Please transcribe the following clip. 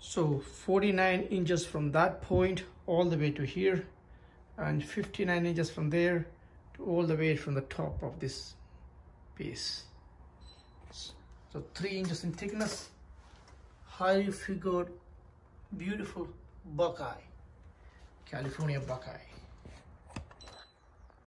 so 49 inches from that point all the way to here and 59 inches from there to all the way from the top of this piece. So three inches in thickness. Highly figured beautiful buckeye. California buckeye.